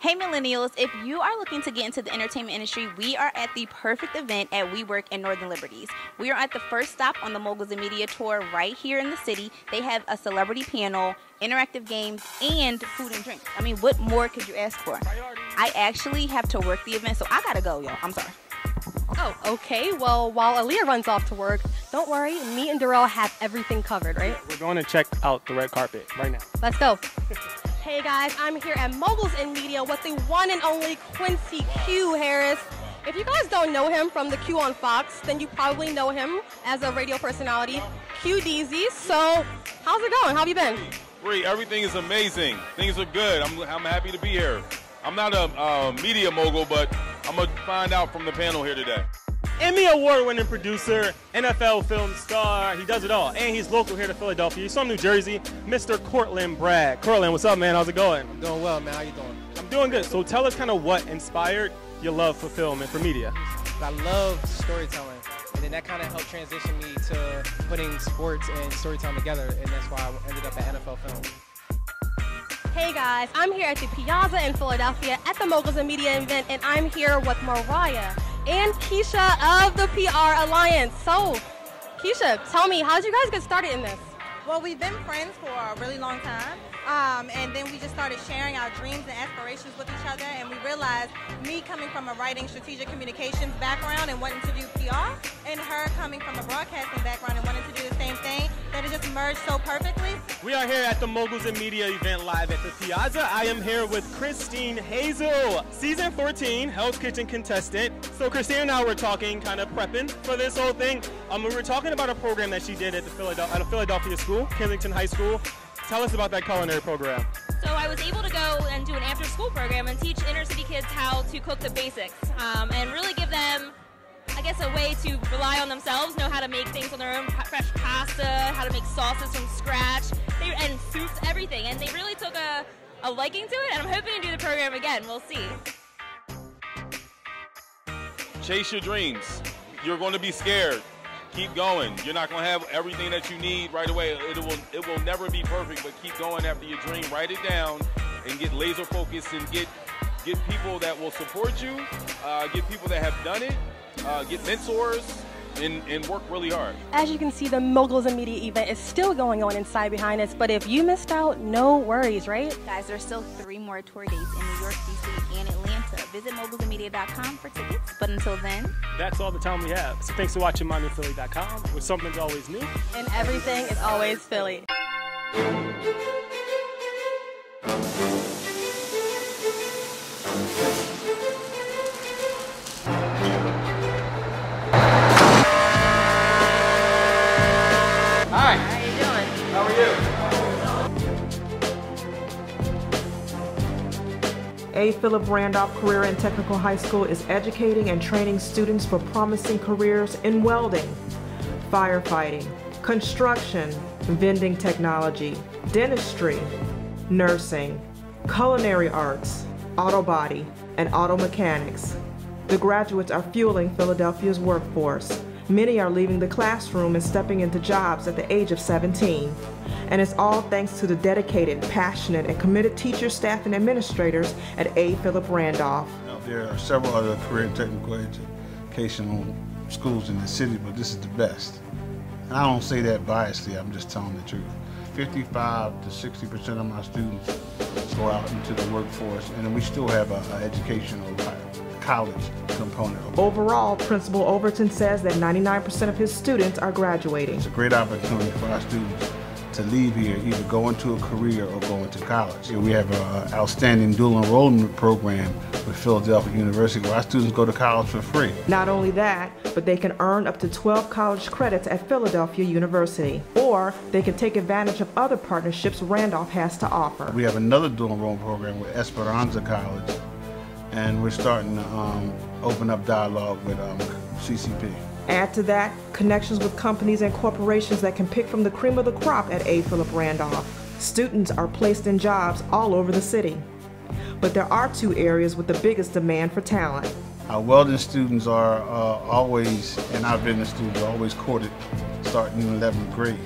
Hey millennials, if you are looking to get into the entertainment industry, we are at the perfect event at WeWork in Northern Liberties. We are at the first stop on the Moguls in Media Tour right here in the city. They have a celebrity panel, interactive games, and food and drink. I mean, what more could you ask for? I actually have to work the event, so I gotta go, y'all. I'm sorry. Oh, okay. Well, while Aaliyah runs off to work, don't worry. Me and Darrell have everything covered, right? We're going to check out the red carpet right now. Let's go. hey guys, I'm here at Moguls in Media with the one and only Quincy Q Harris. If you guys don't know him from the Q on Fox, then you probably know him as a radio personality, Q DZ. So, how's it going? How have you been? Bree, everything is amazing. Things are good. I'm, I'm happy to be here. I'm not a media mogul, but I'm going to find out from the panel here today. Emmy award winning producer, NFL film star. He does it all. And he's local here to Philadelphia. He's from New Jersey, Mr. Cortland Bragg. Cortland, what's up, man? How's it going? I'm doing well, man. How you doing? I'm doing good. So tell us kind of what inspired your love for film and for media. I love storytelling. And then that kind of helped transition me to putting sports and storytelling together. And that's why I ended up at NFL Film. Hey guys, I'm here at the Piazza in Philadelphia at the Moguls in Media event, and I'm here with Mariah and Keisha of the PR Alliance. So, Keisha, tell me, how did you guys get started in this? Well, we've been friends for a really long time. Um, and then we just started sharing our dreams and aspirations with each other. And we realized me coming from a writing strategic communications background and wanting to do PR, and her coming from a broadcasting background and wanting to do the same thing, that it just merged so perfectly. We are here at the Moguls in Media event live at the Piazza. I am here with Christine Hazel, season 14 Hell's Kitchen contestant. So Christine and I were talking, kind of prepping for this whole thing. Um, we were talking about a program that she did at the Philadelphia, at a Philadelphia school, Kensington High School. Tell us about that culinary program. So I was able to go and do an after-school program and teach inner city kids how to cook the basics um, and really give them, I guess, a way to rely on themselves, know how to make things on their own, fresh pasta, how to make sauces from scratch, they, and soups, everything. And they really took a, a liking to it, and I'm hoping to do the program again. We'll see. Chase your dreams. You're going to be scared keep going. You're not going to have everything that you need right away. It will it will never be perfect, but keep going after your dream. Write it down and get laser focused and get get people that will support you. Uh, get people that have done it. Uh, get mentors. And, and, work really hard. As you can see, the Moguls in Media event is still going on inside behind us, but if you missed out, no worries, right? Guys, there's still three more tour dates in New York, DC, and Atlanta. Visit mogulsandmedia.com for tickets. But until then, that's all the time we have. So thanks for watching MyNewPhilly.com, where something's always new and everything is always Philly. A. Philip Randolph Career and Technical High School is educating and training students for promising careers in welding, firefighting, construction, vending technology, dentistry, nursing, culinary arts, auto body, and auto mechanics. The graduates are fueling Philadelphia's workforce. Many are leaving the classroom and stepping into jobs at the age of 17 and it's all thanks to the dedicated, passionate, and committed teachers, staff, and administrators at A. Philip Randolph. There are several other career and technical educational schools in the city, but this is the best. And I don't say that biasly, I'm just telling the truth. 55 to 60% of my students go out into the workforce, and we still have an educational college component. Overall, Principal Overton says that 99% of his students are graduating. It's a great opportunity for our students to leave here, either go into a career or go into college. We have an outstanding dual enrollment program with Philadelphia University where our students go to college for free. Not only that, but they can earn up to 12 college credits at Philadelphia University, or they can take advantage of other partnerships Randolph has to offer. We have another dual enrollment program with Esperanza College, and we're starting to um, open up dialogue with um, CCP. Add to that connections with companies and corporations that can pick from the cream of the crop at A. Philip Randolph. Students are placed in jobs all over the city. But there are two areas with the biggest demand for talent. Our welding students are uh, always, and our business students are always courted starting in 11th grade.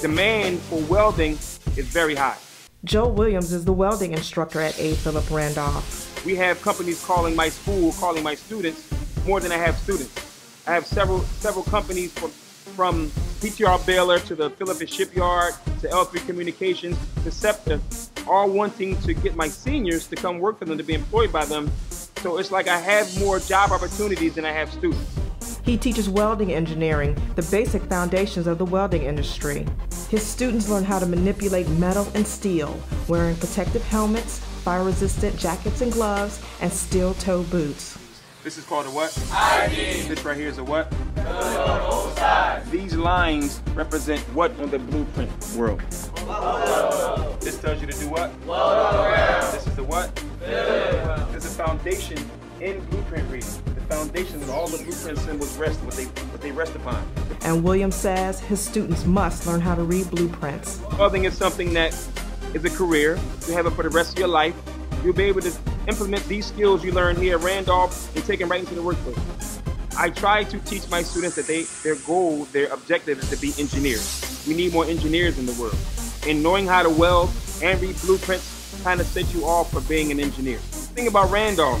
Demand for welding is very high. Joe Williams is the welding instructor at A. Philip Randolph. We have companies calling my school, calling my students more than I have students. I have several several companies from, from PTR Baler to the Philippus Shipyard to L3 Communications to SEPTA, all wanting to get my seniors to come work for them to be employed by them. So it's like I have more job opportunities than I have students. He teaches welding engineering, the basic foundations of the welding industry. His students learn how to manipulate metal and steel, wearing protective helmets, fire-resistant jackets and gloves, and steel-toe boots. This is called a what? ID. This right here is a what? The These lines represent what in the blueprint world? This tells you to do what? This is the what? There's a foundation in blueprint reading. The foundation that all the blueprint symbols rest what they what they rest upon. And Williams says his students must learn how to read blueprints. Welding is something that is a career. You have it for the rest of your life. You'll be able to implement these skills you learn here at Randolph and take them right into the workplace. I try to teach my students that they their goal, their objective is to be engineers. We need more engineers in the world. And knowing how to weld and read blueprints kind of set you off for being an engineer. Think about Randolph.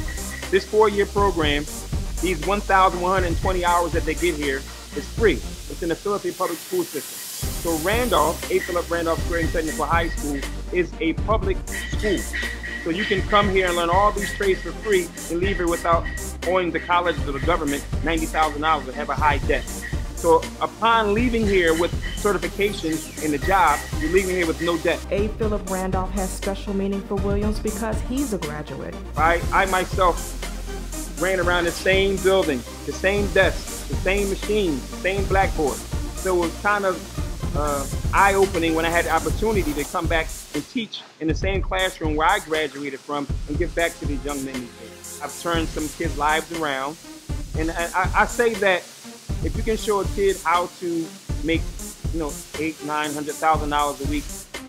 This four-year program, these 1,120 hours that they get here is free. It's in the Philadelphia Public School System. So Randolph, A. Philip Randolph Career Technical High School, is a public school. So you can come here and learn all these trades for free and leave here without owing the college or the government $90,000 and have a high debt. So upon leaving here with certifications in the job, you're leaving here with no debt. A. Philip Randolph has special meaning for Williams because he's a graduate. I, I myself ran around the same building, the same desk, the same machine, the same blackboard. So it was kind of uh, eye-opening when I had the opportunity to come back and teach in the same classroom where I graduated from and give back to these young men. I've turned some kids' lives around. And I, I say that if you can show a kid how to make, you know, eight, nine hundred thousand dollars a week,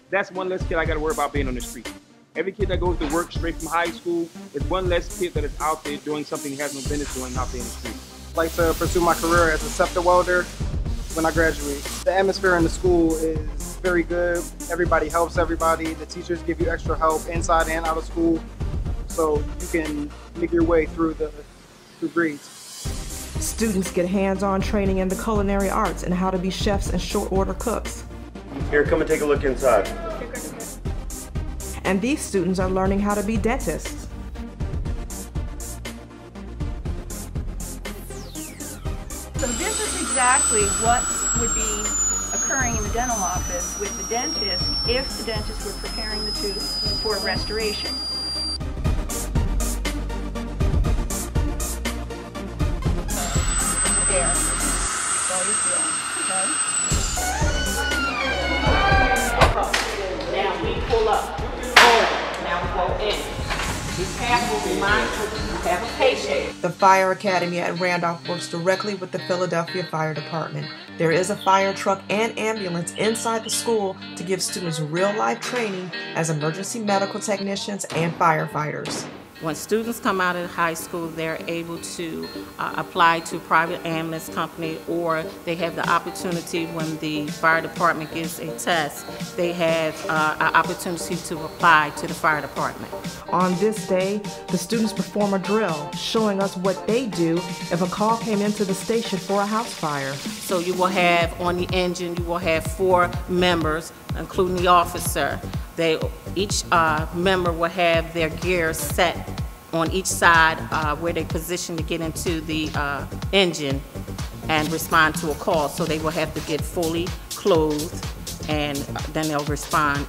that's one less kid I gotta worry about being on the street. Every kid that goes to work straight from high school is one less kid that is out there doing something he has no business doing out there in the street. I'd like to pursue my career as a SEPTA welder when I graduate. The atmosphere in the school is very good. Everybody helps everybody. The teachers give you extra help inside and out of school, so you can make your way through the through grades. Students get hands-on training in the culinary arts and how to be chefs and short-order cooks. Here, come and take a look inside. And these students are learning how to be dentists. Exactly what would be occurring in the dental office with the dentist if the dentist were preparing the tooth for restoration. There. All you. Okay? Now we pull up. Forward. Now go in. The Fire Academy at Randolph works directly with the Philadelphia Fire Department. There is a fire truck and ambulance inside the school to give students real life training as emergency medical technicians and firefighters. When students come out of high school, they're able to uh, apply to private ambulance company or they have the opportunity when the fire department gives a test, they have uh, an opportunity to apply to the fire department. On this day, the students perform a drill showing us what they do if a call came into the station for a house fire. So you will have on the engine, you will have four members, including the officer. They, each uh, member will have their gear set on each side uh, where they position to get into the uh, engine and respond to a call. So they will have to get fully clothed and then they'll respond.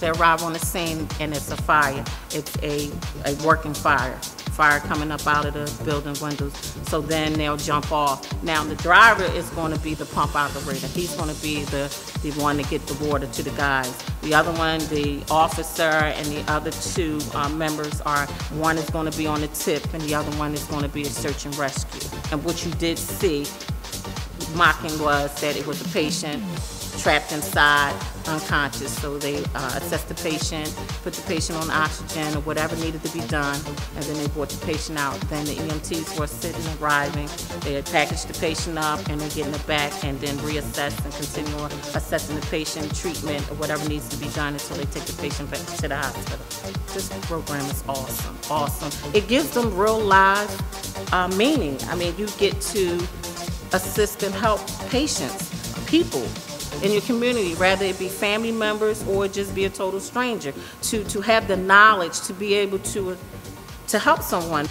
They arrive on the scene and it's a fire. It's a, a working fire. Fire coming up out of the building windows. So then they'll jump off. Now the driver is going to be the pump operator. He's going to be the, the one to get the water to the guys. The other one, the officer, and the other two uh, members are, one is going to be on the tip and the other one is going to be a search and rescue. And what you did see, mocking was that it was a patient trapped inside, unconscious. So they uh, assessed the patient, put the patient on oxygen or whatever needed to be done, and then they brought the patient out. Then the EMTs were sitting, arriving. They had packaged the patient up, and they get in the back, and then reassess and continue assessing the patient, treatment, or whatever needs to be done until they take the patient back to the hospital. This program is awesome, awesome. It gives them real live uh, meaning. I mean, you get to assist and help patients, people in your community, rather it be family members or just be a total stranger, to, to have the knowledge to be able to, to help someone.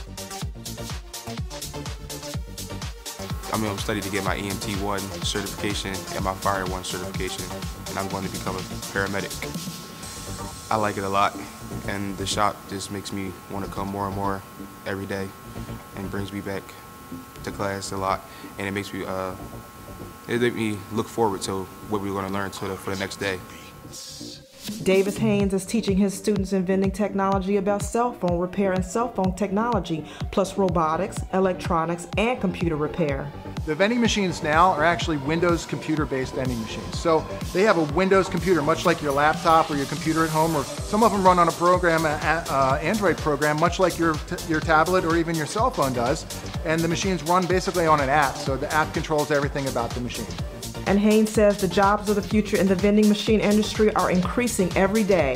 I'm going to study to get my EMT 1 certification and my Fire 1 certification, and I'm going to become a paramedic. I like it a lot, and the shop just makes me want to come more and more every day and brings me back to class a lot, and it makes me uh, it makes me look forward to what we're going to learn for the next day. Davis Haynes is teaching his students in vending technology about cell phone repair and cell phone technology, plus robotics, electronics, and computer repair. The vending machines now are actually Windows computer-based vending machines. So they have a Windows computer, much like your laptop or your computer at home, or some of them run on a program, an uh, Android program, much like your, your tablet or even your cell phone does. And the machines run basically on an app, so the app controls everything about the machine. And Haynes says the jobs of the future in the vending machine industry are increasing every day.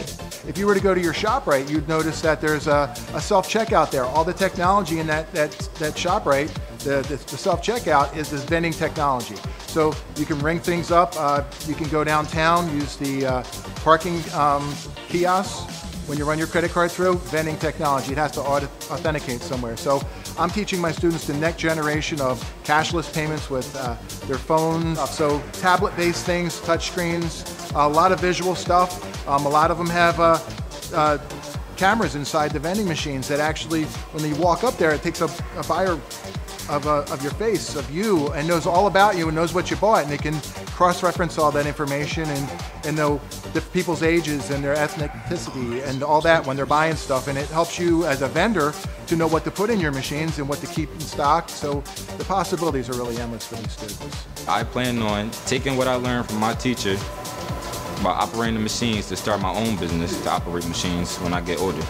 If you were to go to your ShopRite, you'd notice that there's a, a self-checkout there. All the technology in that, that, that ShopRite, the, the, the self-checkout is this vending technology. So you can ring things up, uh, you can go downtown, use the uh, parking um, kiosks, when you run your credit card through, vending technology, it has to authenticate somewhere. So I'm teaching my students the next generation of cashless payments with uh, their phones. So tablet-based things, touch screens, a lot of visual stuff. Um, a lot of them have uh, uh, cameras inside the vending machines that actually, when you walk up there, it takes a, a buyer of, uh, of your face, of you, and knows all about you and knows what you bought, and they can cross-reference all that information and, and know the people's ages and their ethnicity and all that when they're buying stuff, and it helps you as a vendor to know what to put in your machines and what to keep in stock, so the possibilities are really endless for these students. I plan on taking what I learned from my teacher about operating the machines to start my own business to operate machines when I get older.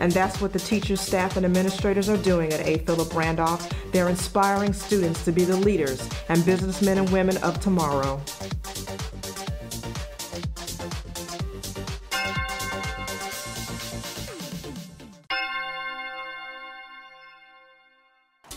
And that's what the teachers, staff, and administrators are doing at A. Philip Randolph. They're inspiring students to be the leaders and businessmen and women of tomorrow.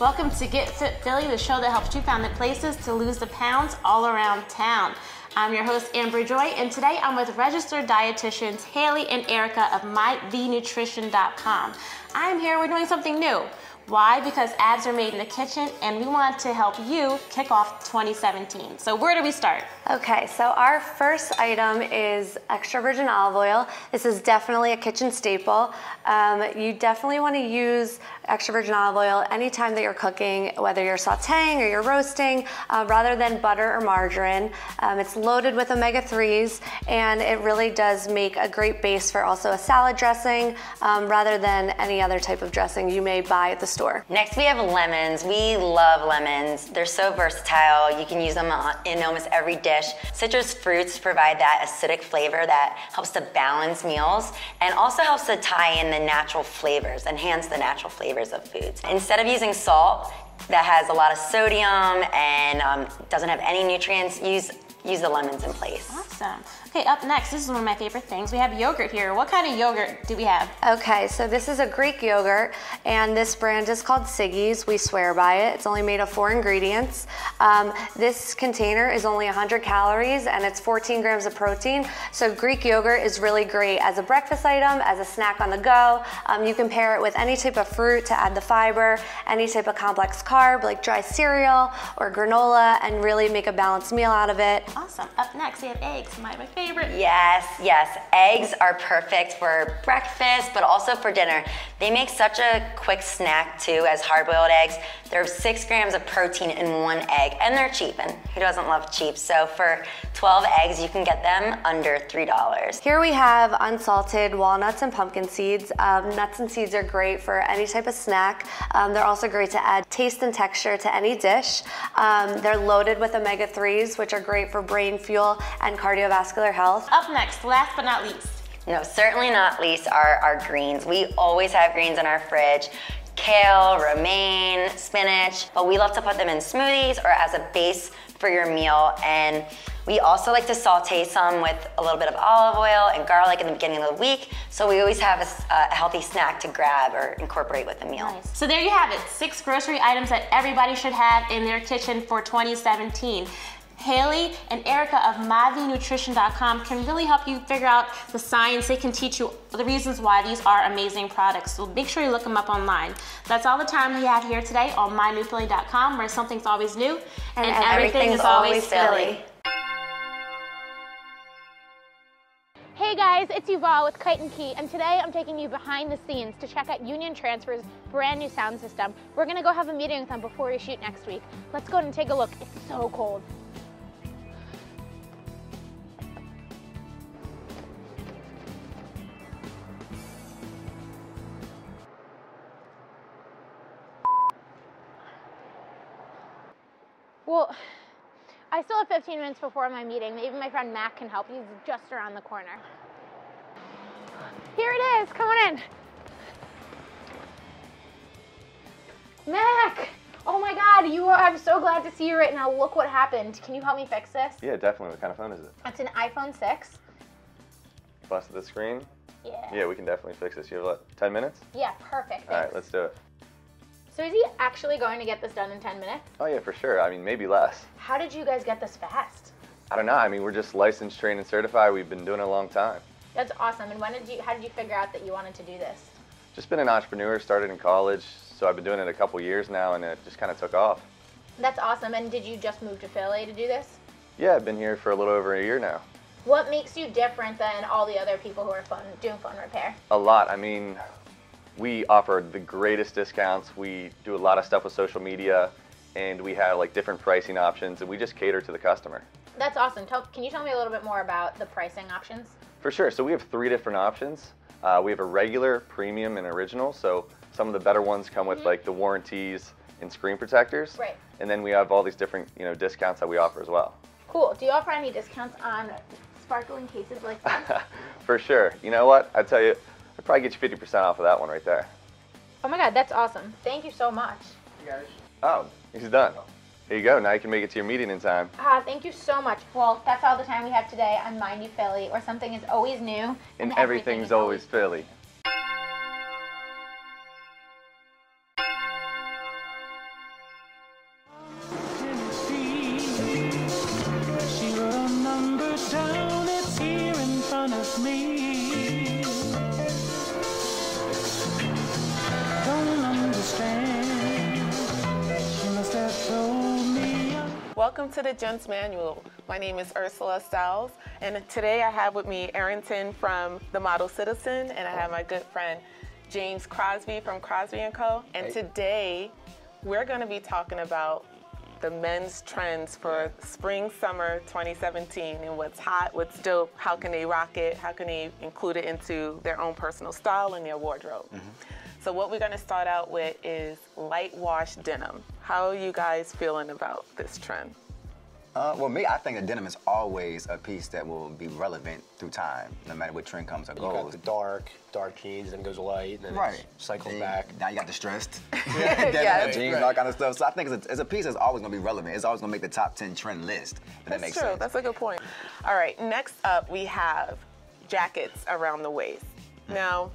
Welcome to Get Fit Philly, the show that helps you find the places to lose the pounds all around town. I'm your host, Amber Joy, and today I'm with registered dietitians Haley and Erica of MyVNutrition.com. I'm here, we're doing something new. Why? Because ads are made in the kitchen and we want to help you kick off 2017. So where do we start? Okay, so our first item is extra virgin olive oil. This is definitely a kitchen staple. Um, you definitely want to use extra virgin olive oil anytime that you're cooking, whether you're sauteing or you're roasting, uh, rather than butter or margarine. Um, it's loaded with omega-3s and it really does make a great base for also a salad dressing um, rather than any other type of dressing you may buy at the store. Next we have lemons. We love lemons. They're so versatile. You can use them in almost every dish. Citrus fruits provide that acidic flavor that helps to balance meals and also helps to tie in the natural flavors, enhance the natural flavors of foods. Instead of using salt, that has a lot of sodium and um, doesn't have any nutrients, use use the lemons in place. Awesome. Okay, up next, this is one of my favorite things. We have yogurt here. What kind of yogurt do we have? Okay, so this is a Greek yogurt, and this brand is called Siggi's. We swear by it. It's only made of four ingredients. Um, this container is only 100 calories, and it's 14 grams of protein. So Greek yogurt is really great as a breakfast item, as a snack on the go. Um, you can pair it with any type of fruit to add the fiber, any type of complex carb like dry cereal or granola, and really make a balanced meal out of it. Awesome. Up next, we have eggs, my favorite favorite. Yes, yes. Eggs are perfect for breakfast, but also for dinner. They make such a quick snack too as hard-boiled eggs. There are six grams of protein in one egg, and they're cheap, and who doesn't love cheap? So for 12 eggs, you can get them under $3. Here we have unsalted walnuts and pumpkin seeds. Um, nuts and seeds are great for any type of snack. Um, they're also great to add taste and texture to any dish. Um, they're loaded with omega-3s, which are great for brain fuel and cardiovascular health. Up next, last but not least. No, certainly not least are our greens. We always have greens in our fridge. Kale, romaine, spinach, but we love to put them in smoothies or as a base for your meal. And we also like to saute some with a little bit of olive oil and garlic in the beginning of the week. So we always have a, a healthy snack to grab or incorporate with the meal. Nice. So there you have it, six grocery items that everybody should have in their kitchen for 2017. Haley and Erica of MyVNutrition.com can really help you figure out the science. They can teach you the reasons why these are amazing products. So make sure you look them up online. That's all the time we have here today on MyNewPhilly.com where something's always new and, And everything is always always Philly. Philly. Hey guys, it's Yuval with Kite and Key, and today I'm taking you behind the scenes to check out Union Transfer's brand new sound system. We're gonna go have a meeting with them before we shoot next week. Let's go and take a look. It's so cold. Well, I still have 15 minutes before my meeting. Maybe my friend Mac can help. He's just around the corner. Here it is. Come on in. Mac! Oh my god, you are, I'm so glad to see you right now. Look what happened. Can you help me fix this? Yeah, definitely. What kind of phone is it? It's an iPhone 6. Busted the screen? Yeah. Yeah, we can definitely fix this. You have what, 10 minutes? Yeah, perfect. All right, let's do it. So is he actually going to get this done in 10 minutes? Oh, yeah, for sure. I mean, maybe less. How did you guys get this fast? I don't know. I mean, we're just licensed, trained, and certified. We've been doing it a long time. That's awesome. And when did you, how did you figure out that you wanted to do this? Just been an entrepreneur, started in college, so I've been doing it a couple years now, and it just kind of took off. That's awesome. And did you just move to Philly to do this? Yeah, I've been here for a little over a year now. What makes you different than all the other people who are phone, doing phone repair? A lot. I mean, we offer the greatest discounts. We do a lot of stuff with social media, and we have like different pricing options, and we just cater to the customer. That's awesome. Tell, can you tell me a little bit more about the pricing options? For sure. So we have three different options. Uh, we have a regular, premium, and original. So some of the better ones come with like the warranties and screen protectors. Right. And then we have all these different, you know, discounts that we offer as well. Cool. Do you offer any discounts on sparkling cases like that? For sure. You know what? I tell you, I'd probably get you 50% off of that one right there. oh my god, that's awesome. Thank you so much. Oh, he's done. Here you go. Now you can make it to your meeting in time. Ah, thank you so much. Well, that's all the time we have today on My New Philly, where something is always new And everything's always Philly. Welcome to the Gents Manual. My name is Ursula Stiles, and today I have with me Arrington from the Model Citizen, and I have my good friend James Crosby from Crosby & Co. And today we're going to be talking about the men's trends for spring summer 2017 and what's hot, what's dope, how can they rock it, how can they include it into their own personal style and their wardrobe. Mm-hmm. So what we're going to start out with is light wash denim. How are you guys feeling about this trend? Uh, well, me, I think a denim is always a piece that will be relevant through time, no matter what trend comes or You got goes. the dark, dark jeans, then goes light, and then Right. it cycles Then back. Now you got distressed. Yeah, denim, jeans, right. all kind of stuff. So I think it's a, it's a piece that's always going to be relevant. It's always going to make the top 10 trend list. If that makes true. sense. That's a good point. All right. Next up, we have jackets around the waist. Now,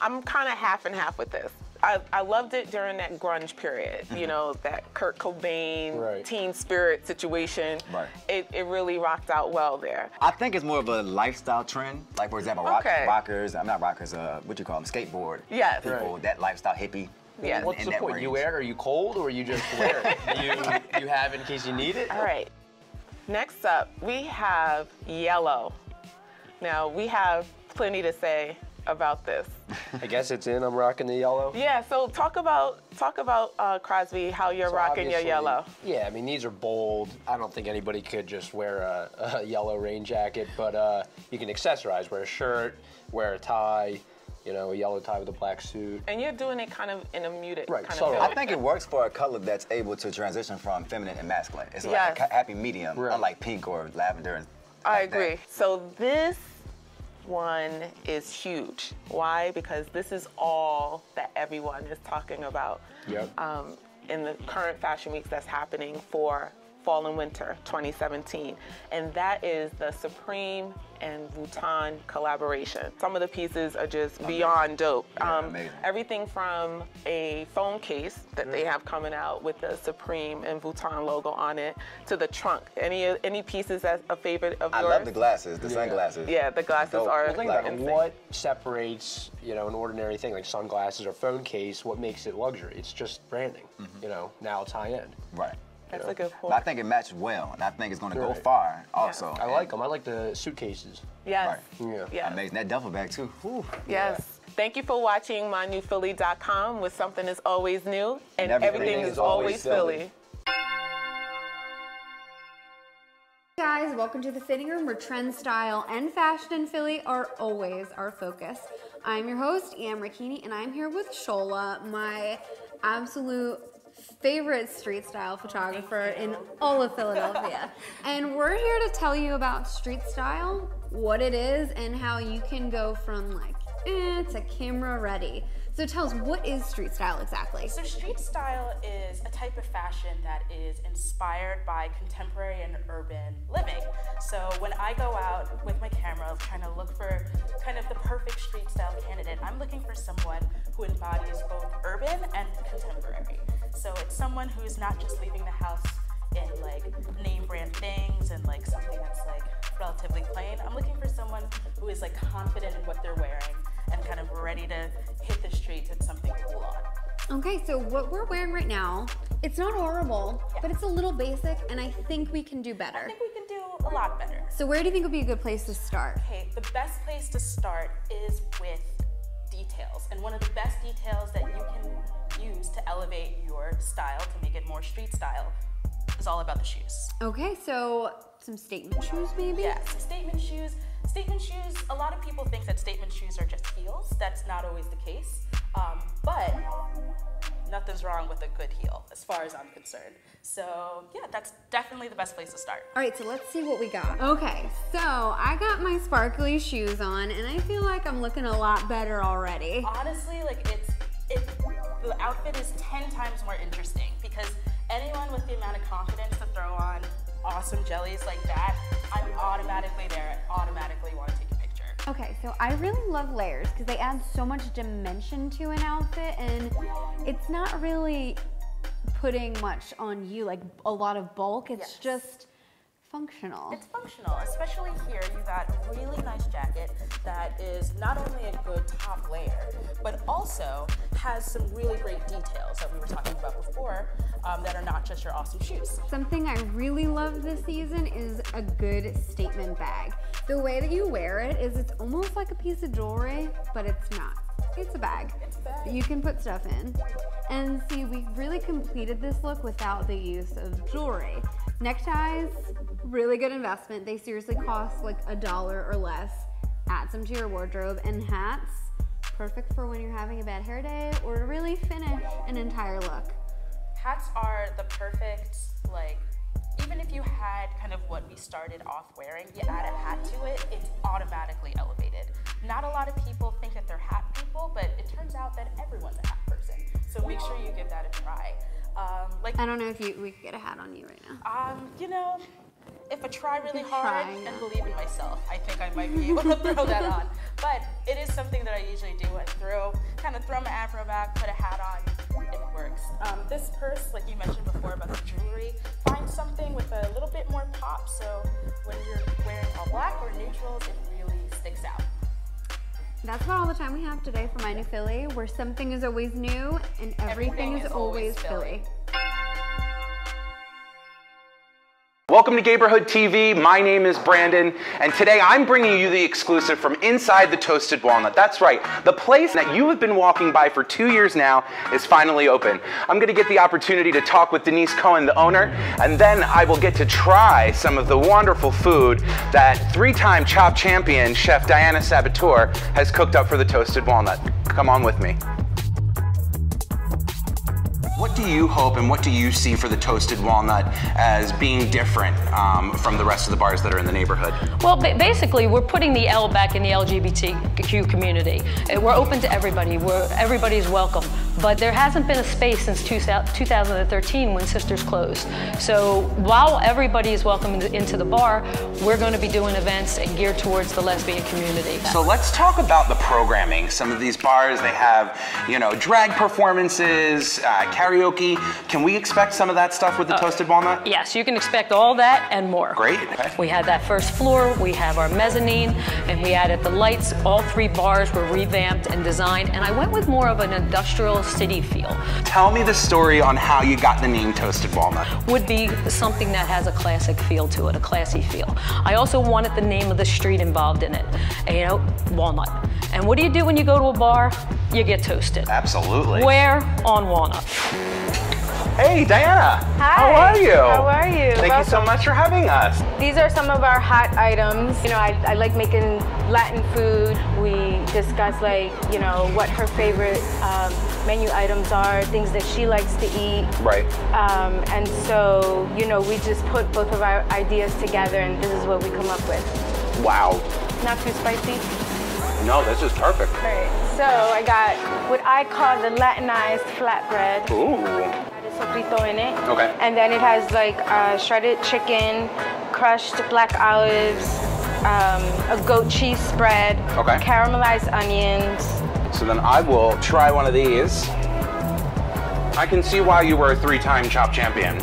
I'm kind of half and half with this. I, I loved it during that grunge period, you know, that Kurt Cobain Right. teen spirit situation. Right. It, it really rocked out well there. I think it's more of a lifestyle trend. Like, for example, rock, Okay. rockers, I'm not rockers, uh, what you call them, skateboard. Yes. People, Right. that lifestyle hippie. Yes. in- What's in the that point? You wear it? Are you cold, or are you just wear it? you you have it in case you need it? All right. Next up, we have yellow. Now, we have plenty to say about this. I guess it's in. I'm rocking the yellow. Yeah, so talk about talk about uh, Crosby, how you're So rocking your yellow. Yeah, I mean these are bold. I don't think anybody could just wear a, a yellow rain jacket, but uh, you can accessorize. Wear a shirt, wear a tie, you know, a yellow tie with a black suit. And you're doing it kind of in a muted Right, kind so of feel. I think it works for a color that's able to transition from feminine and masculine. It's like Yes. a happy medium, unlike pink or lavender. And I like that. agree. So this one is huge. Why? Because this is all that everyone is talking about Yep. um, in the current fashion weeks that's happening for fall and winter 2017. And that is the Supreme and Vuitton collaboration. Some of the pieces are just beyond dope. Um, everything from a phone case that they have coming out with the Supreme and Vuitton logo on it to the trunk. Any any pieces that's a favorite of I yours? love the glasses, the Yeah. sunglasses. Yeah, the glasses Dope. are Well, think about What separates, you know, an ordinary thing like sunglasses or phone case? What makes it luxury? It's just branding. You know, now it's high end. Right. That's a good But I think it matched well, and I think it's going to go Right. far also. I like them. I like the suitcases. Yes. Yeah. Yes. Amazing. That duffel bag, too. Whew. Yes. Thank you for watching mynewphilly.com with something is always new and, And everything, everything is, is always always Philly. Philly. Guys, welcome to the fitting room where trend, style, and fashion in Philly are always our focus. I'm your host, Am Rakini, and I'm here with Sola, my absolute favorite street style photographer in all of Philadelphia. and we're here to tell you about street style, what it is, and how you can go from like eh a camera ready. So tell us, what is street style exactly? So street style is a type of fashion that is inspired by contemporary and urban living. So when I go out with my camera trying to look for kind of the perfect street style candidate, I'm looking for someone who embodies both urban and contemporary. So it's someone who is not just leaving the house in like name brand things and like something that's like relatively plain. I'm looking for someone who is like confident in what they're wearing and kind of ready to hit the streets with something cool on. Okay, so what we're wearing right now, it's not horrible, but it's a little basic, and I think we can do better. I think we can do a lot better. So where do you think would be a good place to start? Okay, the best place to start is with details. And one of the best details that you can use to elevate your style, to make it more street style, is all about the shoes. Okay, so some statement shoes maybe? Yes, statement shoes. Statement shoes, a lot of people think that statement shoes are just heels. That's not always the case. Um, but nothing's wrong with a good heel, as far as I'm concerned. So, yeah, that's definitely the best place to start. All right, so let's see what we got. Okay, so I got my sparkly shoes on, and I feel like I'm looking a lot better already. Honestly, like it's it the outfit is 10 times more interesting because anyone with the amount of confidence to throw on awesome jellies like that, I'm automatically there, automatically want to take a picture. Okay, so I really love layers because they add so much dimension to an outfit, and it's not really putting much on you, like a lot of bulk. It's just functional. It's functional, especially here. You got a really nice jacket that is not only a good top layer, but also has some really great details that we were talking about before um, that are not just your awesome shoes. Something I really love this season is a good statement bag. The way that you wear it is it's almost like a piece of jewelry, but it's not. It's a bag you can put stuff in. And see, we really completed this look without the use of jewelry. Neckties, really good investment. They seriously cost like a dollar or less. Add some to your wardrobe. And hats, perfect for when you're having a bad hair day or to really finish an entire look. Hats are the perfect, like, even if you had kind of what we started off wearing, you add a hat to it, it's automatically elevated. Not a lot of people think that they're hat people, but it turns out that everyone's a hat person. So make sure you give that a try. Um, like I don't know if you we could get a hat on you right now. Um, you know, if I try really hard try, and believe in myself, I think I might be able to throw that on. But it is something that I usually do. I throw, kind of throw my afro back, put a hat on, it works. Um, this purse, like you mentioned before about the jewelry, find something with a little bit more pop. So when you're wearing all black or neutrals, it really sticks out. That's about all the time we have today for My New Philly, where something is always new and everything, is, always Philly. Welcome to Gayborhood TV. My name is Brandon, and today I'm bringing you the exclusive from inside the Toasted Walnut. That's right, the place that you have been walking by for two years now is finally open. I'm gonna get the opportunity to talk with Denise Cohen, the owner, and then I will get to try some of the wonderful food that three-time Chopped champion chef Diana Sabater has cooked up for the Toasted Walnut. Come on with me. What do you hope and what do you see for the Toasted Walnut as being different um, from the rest of the bars that are in the neighborhood? Well, ba- basically, we're putting the L back in the LGBTQ community. Uh, We're open to everybody. We're, everybody's welcome. But there hasn't been a space since 2013 when Sisters closed. So while everybody is welcome into- the bar, we're going to be doing events and geared towards the lesbian community. So let's talk about the programming. Some of these bars, they have, you know, drag performances, uh, karaoke. Can we expect some of that stuff with the Toasted Walnut? Yes, you can expect all that and more. Great. Okay. We had that first floor, we have our mezzanine, and we added the lights. All three bars were revamped and designed, and I went with more of an industrial city feel. Tell me the story on how you got the name Toasted Walnut. Would be something that has a classic feel to it, a classy feel. I also wanted the name of the street involved in it, you know, Walnut. And what do you do when you go to a bar? You get toasted. Absolutely. Where? On Walnut. Hey, Diana. Hi. How are you? How are you? Thank you so much for having us. These are some of our hot items. You know, I, I like making Latin food. We discuss like, you know, what her favorite um, menu items are, things that she likes to eat. Right. Um, and so, you know, we just put both of our ideas together and this is what we come up with. Wow. Not too spicy. No, this is perfect. All right, so I got what I call the Latinized flatbread. Ooh. Sofrito in it. Okay. And then it has like uh, shredded chicken, crushed black olives, um, a goat cheese spread, Okay. caramelized onions. So then I will try one of these. I can see why you were a three-time Chopped champion.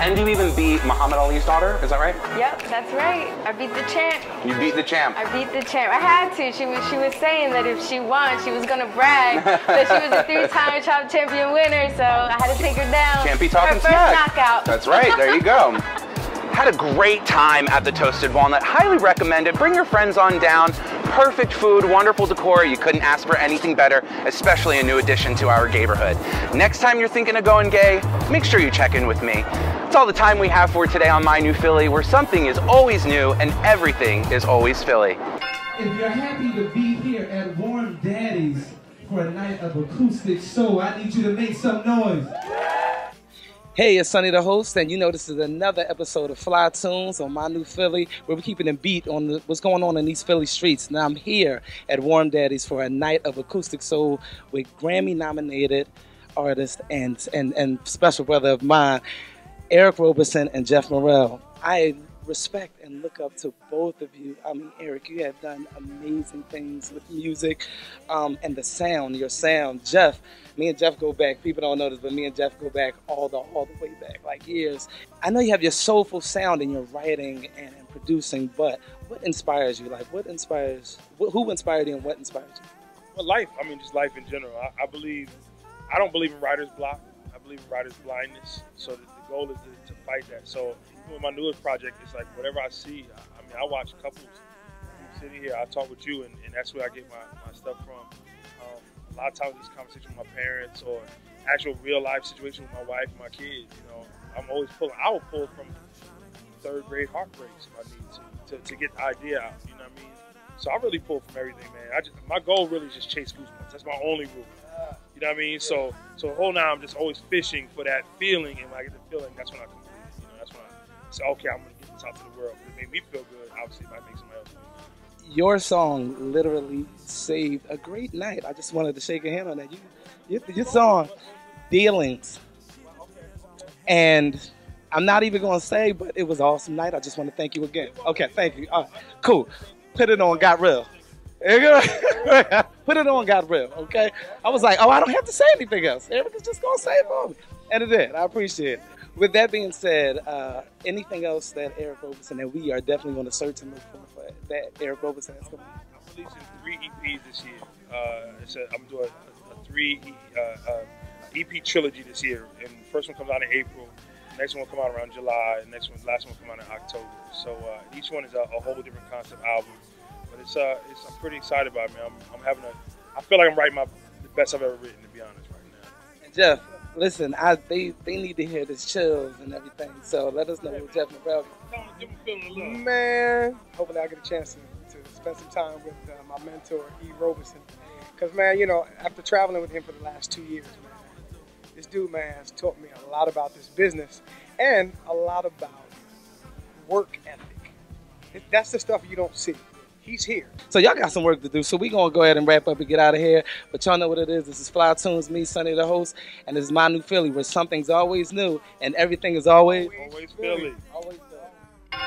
And you even beat Muhammad Ali's daughter, is that right? Yep, that's right. I beat the champ. You beat the champ. I beat the champ. I had to. She was she was saying that if she won, she was gonna brag that she was a three-time top champion winner. So I had to take her down. Can't be talking her first smack. knockout. That's right, there you go. Had a great time at the Toasted Walnut. Highly recommend it. Bring your friends on down. Perfect food, wonderful decor. You couldn't ask for anything better, especially a new addition to our neighborhood. Next time you're thinking of going gay, make sure you check in with me. That's all the time we have for today on My New Philly, where something is always new and everything is always Philly. If you're happy to be here at Warm Daddy's for a night of acoustic show, I need you to make some noise. Hey, it's Sonny the host, and you know this is another episode of Fly Tunes on my new Philly, where we're keeping them beat on the, what's going on in these Philly streets. Now I'm here at Warm Daddy's for a night of acoustic soul with Grammy-nominated artist and and and special brother of mine, Eric Roberson and Jeff Morrell. I respect and look up to both of you. I mean, Eric, you have done amazing things with music um, and the sound, your sound. Jeff, me and Jeff go back. People don't know this, but me and Jeff go back all the all the way back, like years. I know you have your soulful sound in your writing and, and producing, but what inspires you? Like, what inspires? Wh- who inspired you, and what inspires you? Well, life. I mean, just life in general. I, I believe. I don't believe in writer's block. I believe in writer's blindness. So the goal is to, to fight that. So with my newest project, it's like whatever I see. I, I mean, I watch couples sitting here. I talk with you, and, and that's where I get my, my stuff from. Um, a lot of times it's conversation with my parents or actual real life situation with my wife and my kids. You know, I'm always pulling. I will pull from third grade heartbreaks if I need to, to to get the idea out. You know what I mean? So I really pull from everything, man. I just my goal really is just chase goosebumps. That's my only rule. You know what I mean? So so whole now I'm just always fishing for that feeling, and when I get the feeling, that's when I complete. You know, that's when I say, okay, I'm gonna get this out to the world. It made me feel good. Obviously, it might make somebody else feel good. Your song literally saved a great night. I just wanted to shake a hand on that. You, your, your song, Dealings, and I'm not even to say, but it was an awesome night. I just want to thank you again. Okay, thank you. Cool. Put it on, got real. There you go. Put it on, got real. Okay. I was like, oh, I don't have to say anything else. Eric is just gonna say it for me, and it did. I appreciate it. With that being said, uh, anything else that Eric Roberson and we are definitely to search and look for, for that Eric Roberson has coming. I'm releasing three EPs this year. Uh, I'm doing a, a three uh, uh, EP trilogy this year, and the first one comes out in April. Next one will come out around July. Next one, last one will come out in October. So uh, each one is a, a whole different concept album. But it's uh, it's I'm pretty excited about it, man. I'm, I'm having a, I feel like I'm writing my the best I've ever written, to be honest, right now. And Jeff, listen, I they they need to hear this chills and everything. So let us know what Jeff McBell. Man, hopefully I get a chance to, to spend some time with uh, my mentor, E. Roberson. Because, man, you know, after traveling with him for the last two years, man, this dude, man, has taught me a lot about this business and a lot about work ethic. That's the stuff you don't see. He's here. So y'all got some work to do. So we gonna go ahead and wrap up and get out of here. But y'all know what it is. This is Fly Tunes, me, Sonny the host, and this is my new Philly, where something's always new and everything is always Always Philly. Always Philly.